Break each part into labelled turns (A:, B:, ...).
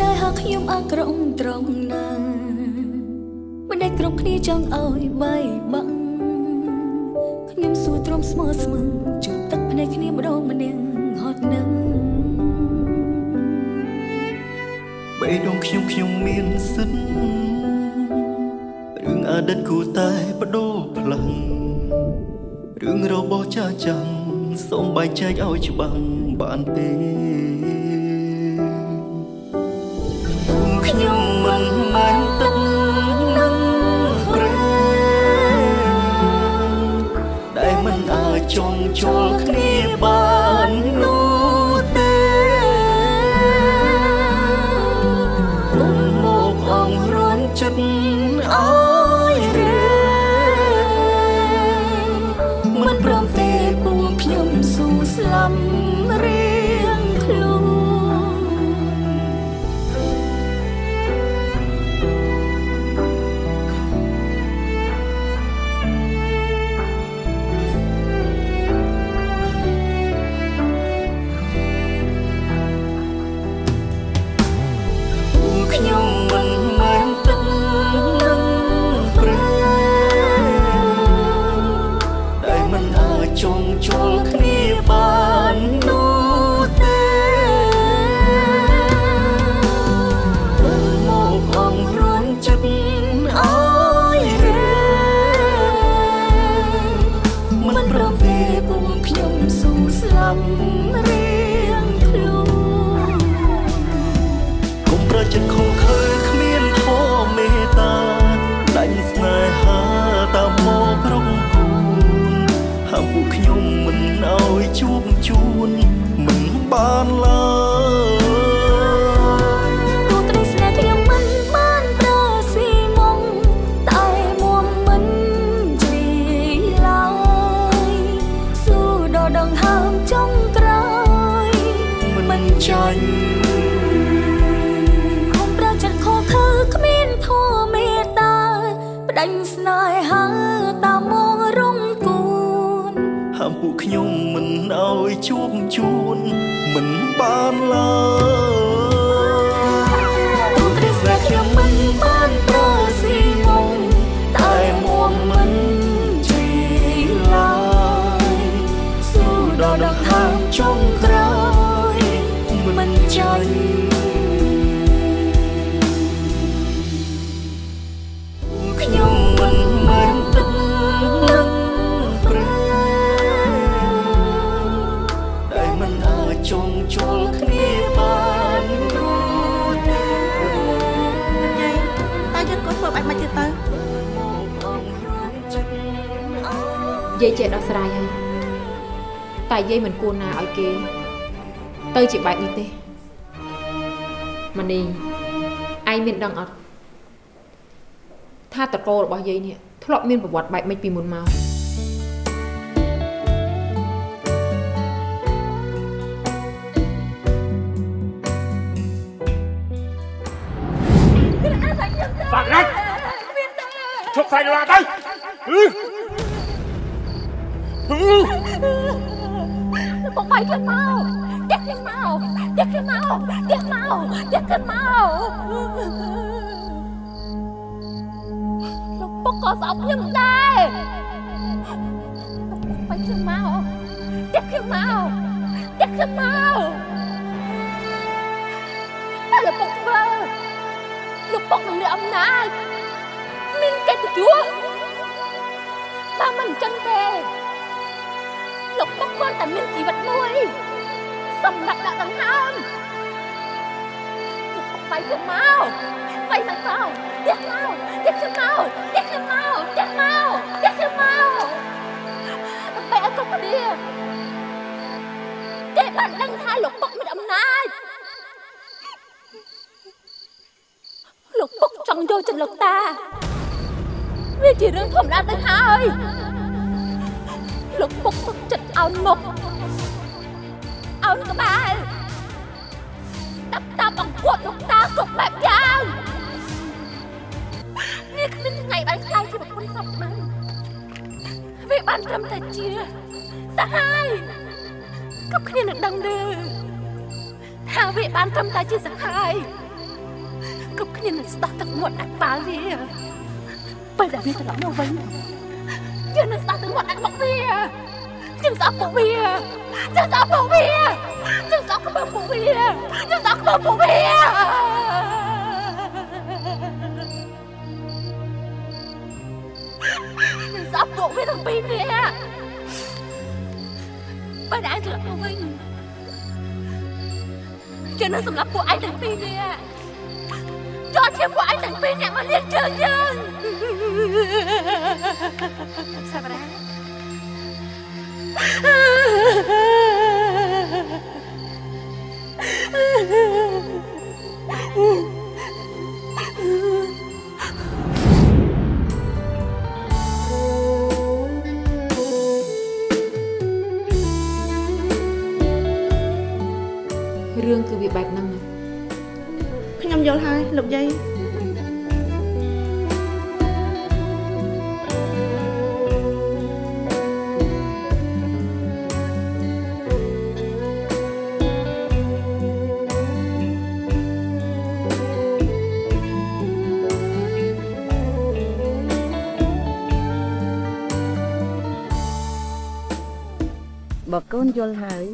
A: នេហាខ្ញុំអាក្រក់ត្រង់ណាមិនដែលគ្រប់គ្នាចង់ឲ្យបែកបាក់ខ្ញុំសួរទ្រាំស្មើស្មឹងជូតទឹកភ្នែកគ្នាម្ដងម្នាក់ហត់នឹង
B: បេះដូងខ្ញុំខ្ញុំមានសិទ្ធរឿងអតីតគួរតែបដូរផ្លាំងរឿងរបស់ចាចាំសូមបែងចែកឲ្យច្បាស់បានទេ អា ចិត្តខំខើគ្មានធម៌មេត្តាដាច់ស្នេហាតាមមករំគូនហាមពួកខ្ញុំមិនឲ្យជួបជួនមិនបានឡើយ
A: ស្នេហាតាមមករំគួនហាម
B: ពួកខ្ញុំមិនឲ្យជួបជួនមិនបានឡើយ
A: យាយចេះ
B: ដោះ
C: ស្រាយហើយតែយាយមិនគួរណាឲ្យគេ ទៅជាបែបនេះទេម៉ានីឯងមានដឹងអត់ថាតកោរបស់យាយនេះធ្លាប់មានប្រវត្តិបែបម៉េចពីមុនមក
D: បាក់ណាស់ឈប់ខ្លាញ់ឡាទៅហឺហឺ
A: បងបាយទៀតមកទៀតទៀតមកទៀតទៀតមកទៀតមកទៀតទៀតមកលោកពុកក៏ស្អប់ខ្ញុំដែរបាយទៀតមកទៀតទៀតមកទៀតទៀតមកតែលោកពុកធ្វើលោកពុកនឹងមានអំណាចមានកិត្តិយសបើមិនអញ្ចឹងទេ លោកពុកគាត់តែមានជីវិតមួយសម្រាប់ដាក់ដង្ហើមលោកពុកបាយទៅមកបាយទៅទៅទៀតមកទៀតទៅមកទៀតទៅមកទៀតមកទៀតទៅមកដើម្បីឲ្យគ្រប់គ្នាគេបានដឹងថាលោកពុកមានអំណាចលោកពុកចង់យកចិត្តលោកតាវាជារឿងធម្មតាទៅហើយ លោកពុកសុខចិត្តអោនមុខអោនក្បាលស្ដាប់តាមអង្គត់លោកតាគ្រប់បែបយ៉ាងវាគ្មានថ្ងៃបានខ្លាយជាប្រពន្ធសពបានវាបានត្រឹមតែជាសហាយគ្រប់គ្នានឹងដឹងទេថាវាបានត្រឹមតែជាសហាយខ្ញុំនឹងស្ដោះទឹកមាត់ដាក់បាល់វាពេលដែលវាត្រឡប់មកវិញយើងនឹងស្ដោះទឹក មាត់ដាក់មកវាខ្ញុំស្អប់ពួកវាខ្ញុំស្អប់ពួកវាខ្ញុំស្អប់ក្បាលពួកវាខ្ញុំស្អប់ក្បាលពួកវាខ្ញុំស្អប់ពួកវាទាំងពីរនាក់បើដែលត្រឡប់មកវិញយើងនឹងសម្រាប់ពួកឯងទាំងពីរនា ក់យកជាពួកឯងទាំងពីរនាក់មកលៀងជើងយើងសាវរ៉ា
C: បើ
E: កូ
F: នយល់ហើយ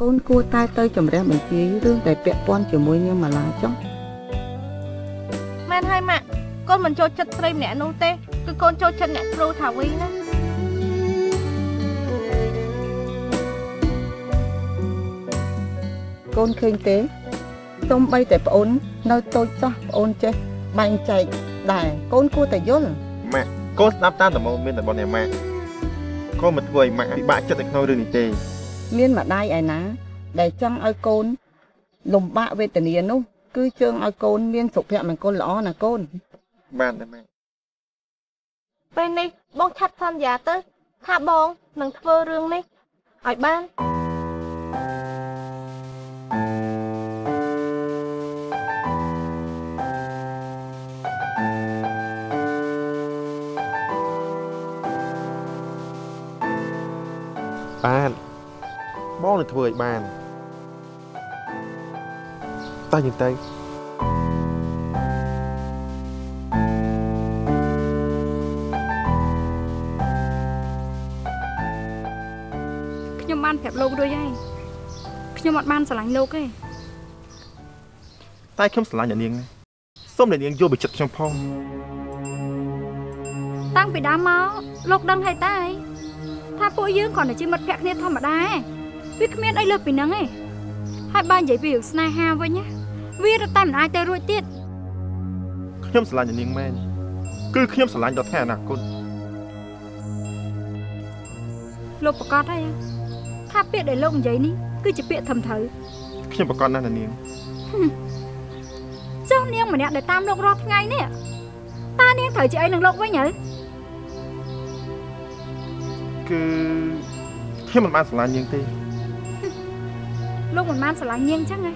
F: កូនគួរតែទៅជំរះបញ្ជារឿងដែលពាក់ព័ន្ធជាមួយនាងម៉ាឡាចុះ
E: មែនហើយម៉ាក់កូនមិនចូលចិត្តស្រីម្នាក់នោះទេគឺកូនចូលចិត្តអ្នកគ្រូថាវីណា
F: កូនឃើញទេទុំបីតែប្អូននៅតូចសោះប្អូនចេះបែងចែកដែរកូនគួរតែយល់
G: ម៉ាក់កូនស្ដាប់តាមតំណមានរបស់អ្នកម៉ាក់ កូនមិនធ្វើឲ្យម៉ាក់ពិបាកចិត្តនៅក្នុងរឿងនេះទេ
F: មានម្ដាយឯណា ដែលចង់ឲ្យកូន លំបាកវេទនានោះ គឺជើងឲ្យកូនមានសុភមង្គលល្អណាកូន
G: បានទេម៉ាក់
E: ពេលនេះបងឆាត់សន្យាទៅថាបងនឹងធ្វើរឿងនេះឲ្យបាន
G: បាន នឹងធ្វើឲ្យបានតោះយើងទៅ
H: ខ្ញុំបានប្រាប់លោករួចហើយខ្ញុំអត់បានស្រឡាញ់លោកទេ
G: តែខ្ញុំស្រឡាញ់អ្នកនាងណាសូមអ្នកនាងយល់ពីចិត្តខ្ញុំផង
H: តាំងពីដើមមកលោកដឹងហើយតើថាពួកយើងគ្រាន់តែជាមិត្តភក្តិគ្នាធម្មតា វាគ្មានអីលើសពីហ្នឹងទេហើយបើនិយាយពីរឿងស្នេហាវិញណាវារត់តែមិនអាចទៅរួចទៀត
G: ខ្ញុំស្រឡាញ់អ្នកនាងមែនគឺខ្ញុំស្រឡាញ់ដល់ថ្ងៃអនាគត
H: លោកប្រកាសហើយថាពាក្យដែលលោកនិយាយនេះគឺជាពាក្យត្រឹមត្រូវ
G: ខ្ញុំប្រកាសណាស់អ្នកនាង
H: ចុះនាងម្នាក់ដែលតាមលោករាល់ថ្ងៃនេះតើនាងត្រូវជាអីនឹងលោកវិញហ៎
G: គឺខ្ញុំមិនបានស្រឡាញ់នាងទេ
H: លោកមិនបានស្រឡាញ់នាងអញ្ចឹងហ៎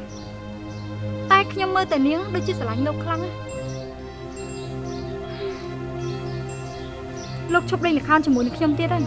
H: តែខ្ញុំមើលតែនាងដូចជាស្រឡាញ់លោកខ្លាំងណាស់លោកឈប់លេងល្ខោនជាមួយនឹងខ្ញុំទៀតហើយ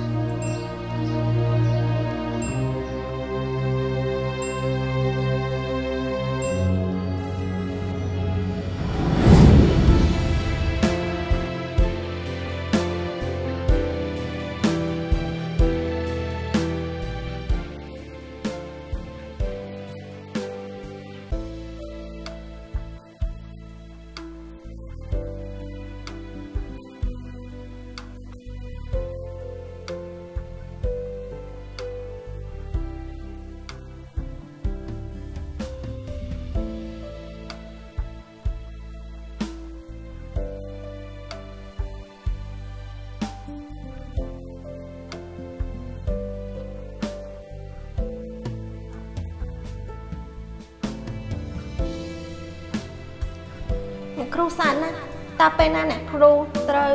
E: គ្រូសើចណាស់តើពេលណាអ្នកគ្រូត្រូវ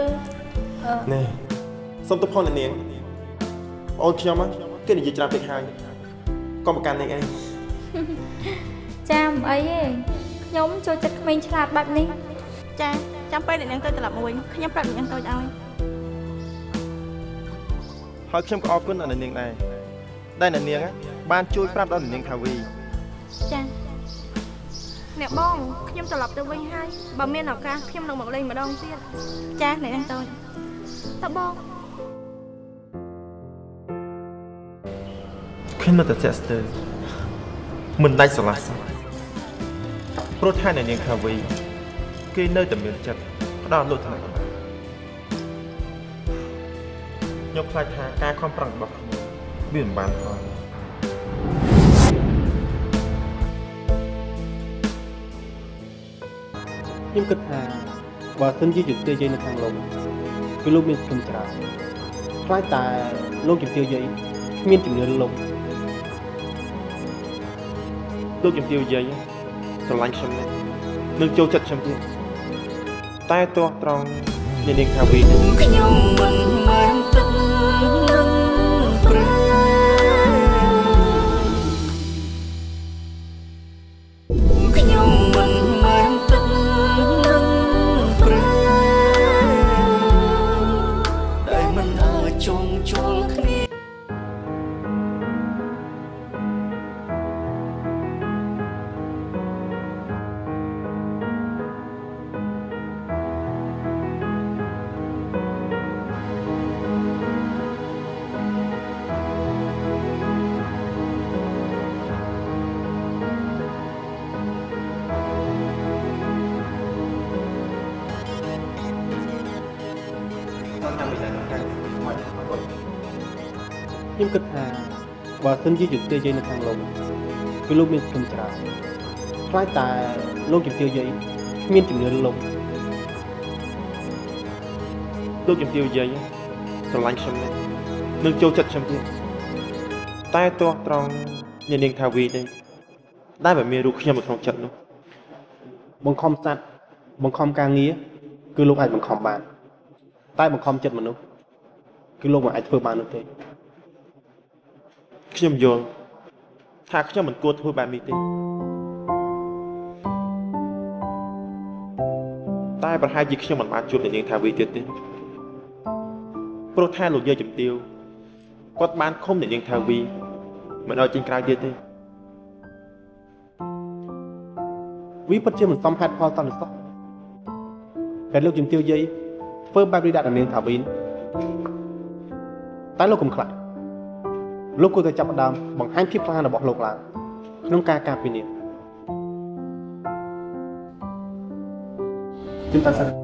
E: អឺ
G: នេះសុំទោសផងអ្នកនាងអូនខ្ញុំហ៎គេនិយាយច្រើនពេកហើយកុំប្រកាន់នាងអី
H: ចាំអីទេខ្ញុំចូលចិត្តក្មេងឆ្លាតបែបនេះ
E: ចាចាំពេលអ្នកនាងទៅត្រឡប់មកវិញខ្ញុំប្រាប់អ្នកនាងទៅឲ្យ
G: ហើយខ្ញុំក៏អរគុណដល់អ្នកនាងដែរដែលអ្នកនាងហ៎បានជួយប្រាប់ដល់អ្នកនាងថាវី
E: ចា អ្នកបងខ្ញុំត្រឡប់ទៅវិញហើយបើមានឱកាសខ្ញុំនឹងមកលេងម្ដងទៀតចាអ្នកនាងតូចតើបង
G: ខ្ញុំនៅតែចាក់ស្ទើរមិនដាច់ស្រឡះសោះព្រោះថាអ្នកនាងខាវី គេនៅតែមានចិត្តផ្ដោតលោកថ្នាក់របស់ខ្ញុំខ្លាចថាការខំប្រឹងរបស់ខ្ញុំវាមិនបានផល
I: ខ្ញុំគិតថាបើសិនជាជំទាវយាយនៅខាងលោកគឺលោកមានគុណច្រើនខ្លាចតែលោកជំទាវយាយគ្មានជំនឿលោក
G: លោកជំទាវយាយស្រឡាញ់ខ្ញុំណាស់នឹងចូលចិត្តខ្ញុំទៀតតែទោះត្រង់អ្នកនាងខាវីនេះ
B: ខ្ញុំមិនមែន ខ្ញុំគិ
I: តថាបើសិនជាជំទាវយាយនៅខាងលោកគឺលោកមានគុណច្រើនខ្លាចតែលោកជំទាវយាយគ្មានជំនឿលោក
G: លោកជំទាវយាយស្រឡាញ់ខ្ញុំណាស់នឹងចូលចិត្តខ្ញុំទៀតតែទោះត្រង់អ្នកនាងខាវីនេះដែលមិនមានរូបខ្ញុំនៅក្នុងចិត្តនោះ
I: បង្ខំសัตว์បង្ខំការងារគឺលោកអាចបង្ខំបាន តែបង្ខំចិត្តមនុស្សគឺលោកមិនអាចធ្វើបាននោះទេ
G: ខ្ញុំយល់ថាខ្ញុំមិនគួរធ្វើបែបនេះទេតែប្រហែលជាខ្ញុំមិនបានជួបអ្នកនាងថាវីទៀតទេព្រោះថាលោកយាយជំទាវគាត់បានឃុំអ្នកនាងថាវីមិនឲ្យចេញក្រៅទៀតទេ
I: វាពិតជាមិនសមហេតុផលតន់សោះតែលោកជំទាវយាយធ្វើបែបនេះដាក់ដល់នាងថាវីនតែលោកកុំខ្លាច លោកគួរតែចាប់ផ្ដើមបង្ហាញភាពក្លាហានរបស់លោកឡើងក្នុងការការពារនាងជំតាសិន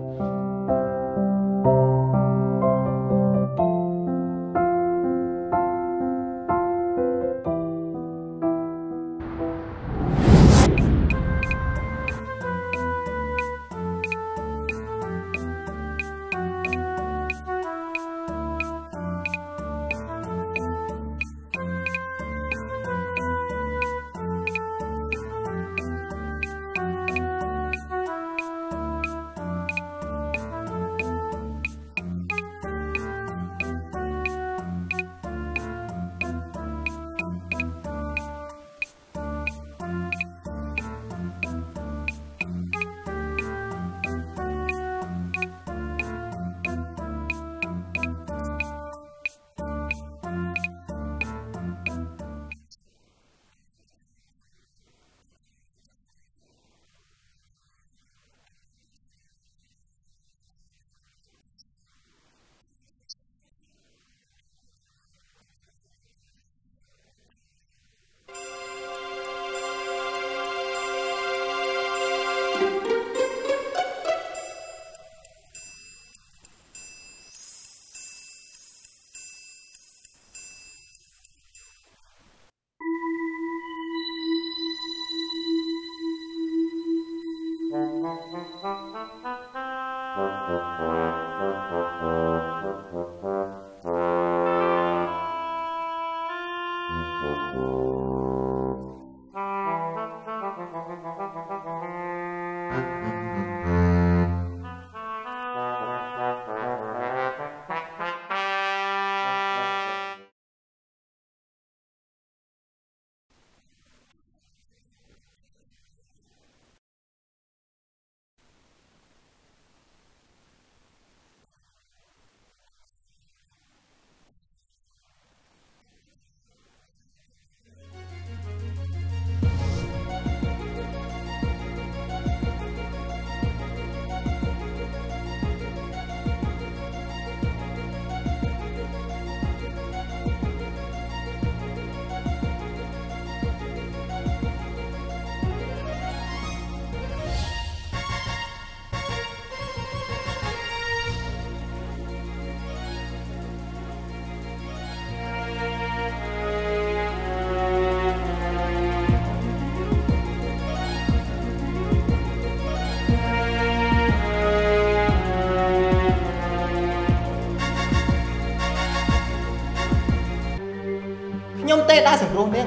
G: ខ្ញុំ
J: ទេដែលសង្គ្រោះនាង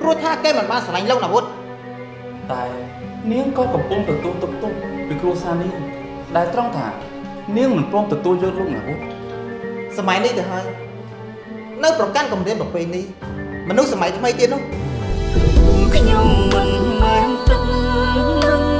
J: ព្រោះថាគេមិនបានស្រឡាញ់លោកណាវុធ
K: តែនាងក៏កំពុងទទួលទុកទោសពីគ្រួសារនាងដែលត្រង់ថា នាងមិនព្រមទទួលយកលោកណាវុធ
J: សម័យនេះទៅហើយនៅប្រកាន់គម្រាមប្រពៃនេះមនុស្សសម័យថ្មីទៀតនោះ
L: ខ្ញុំ
M: មិនមែនទឹកនឹង